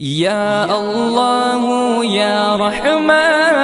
يا الله يا رحمن.